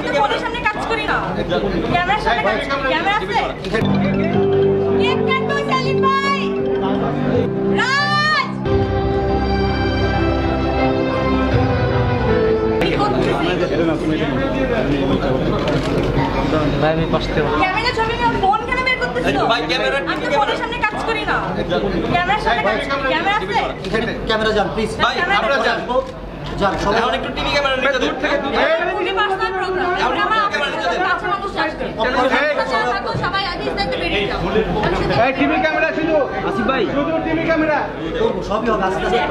আমি তো ফোনের সামনে কাজ করি না। ক্যামেরার সামনে কাজ ক্যামেরা আছে? কেক কাটবো সেলিম ভাই? রাজ! ভাই আমি পাশ ক্যামেরা ছবি নিয়ে ফোন কেন বের করতেছিস? ভাই, ক্যামেরা- আমি তো ফোনের সামনে কাজ করি না। ক্যামেরার সামনে কাজ ক্যামেরা আছে? ক্যামেরা যান প্লিজ। ভাই যান। যান সবাই। একটু টিভি ক্যামেরা নিতে দূর থেকে টিভি ক্যামেরা ছিল আসিফ ভাই শুধু টিভি ক্যামেরা সবই হবে আস্তে আস্তে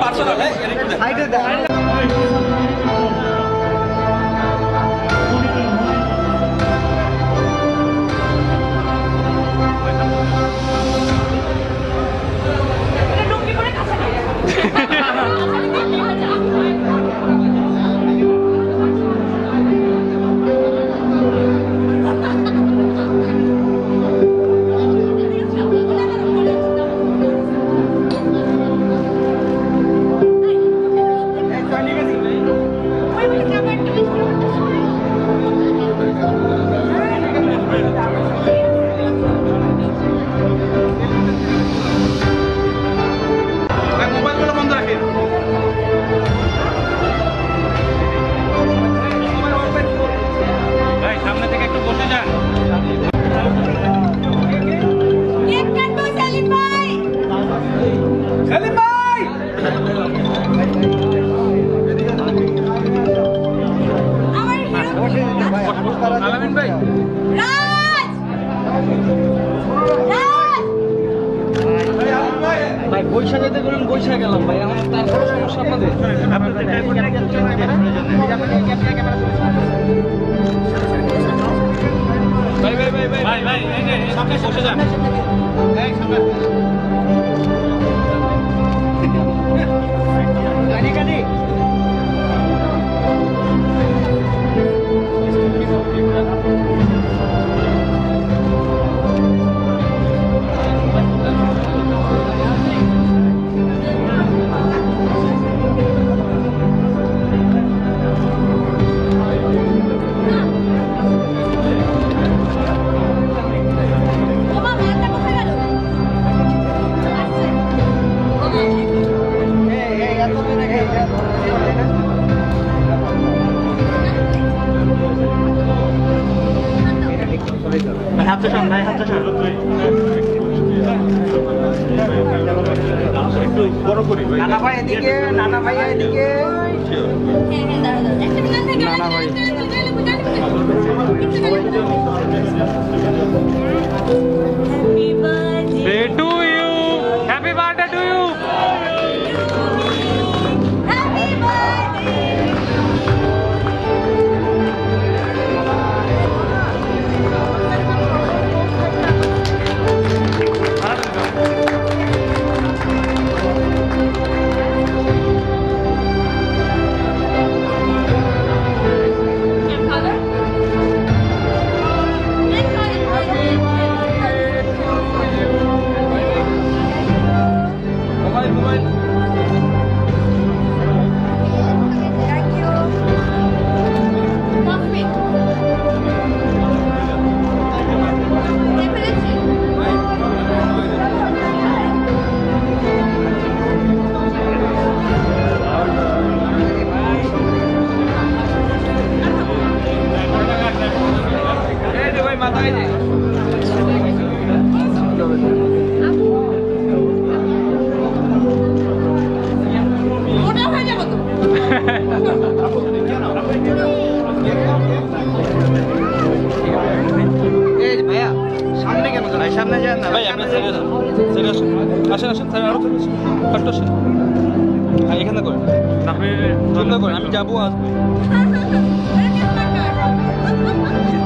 পার্সোনাল ভাই এই যে সামনে বসে যান এই সামনে হাত চান ভাই হাত চান নানা ভাই এদিকে নানা ভাই এদিকে হ্যাঁ হ্যাঁ দাঁড়া দাঁড়া একটা মিনিট থেকে না, না, ভাই। সামনে যান ভাই আপনি ছেড়ে আসুন ছেড়ে আসুন আসেন আসেন স্যার আরও ছেড়ে আসুন। একটু আসেন হ্যাঁ এখানে করেন আমি যাব আসব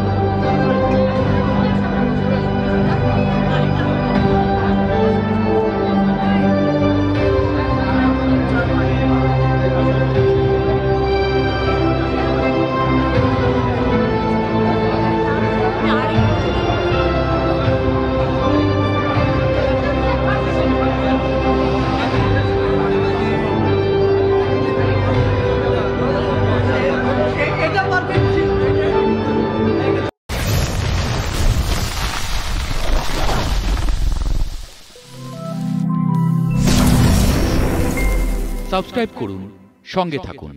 সাবস্ক্রাইব করুন সঙ্গে থাকুন।